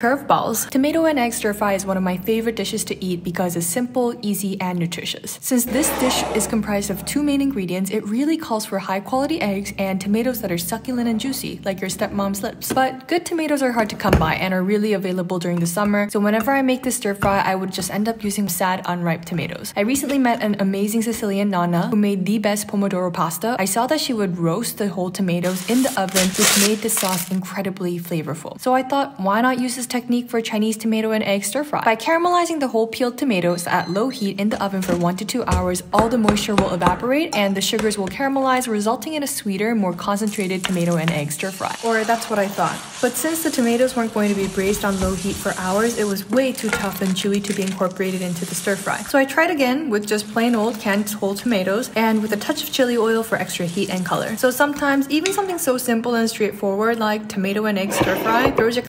Curveballs. Tomato and egg stir fry is one of my favorite dishes to eat because it's simple, easy, and nutritious. Since this dish is comprised of two main ingredients, it really calls for high quality eggs and tomatoes that are succulent and juicy, like your stepmom's lips. But good tomatoes are hard to come by and are really available during the summer, so whenever I make this stir fry, I would just end up using sad, unripe tomatoes. I recently met an amazing Sicilian Nana who made the best pomodoro pasta. I saw that she would roast the whole tomatoes in the oven, which made the sauce incredibly flavorful. So I thought, why not use this technique for Chinese tomato and egg stir fry. By caramelizing the whole peeled tomatoes at low heat in the oven for 1 to 2 hours, all the moisture will evaporate and the sugars will caramelize, resulting in a sweeter, more concentrated tomato and egg stir fry. Or that's what I thought. But since the tomatoes weren't going to be braised on low heat for hours, it was way too tough and chewy to be incorporated into the stir fry. So I tried again with just plain old canned whole tomatoes and with a touch of chili oil for extra heat and color. So sometimes even something so simple and straightforward like tomato and egg stir fry throws your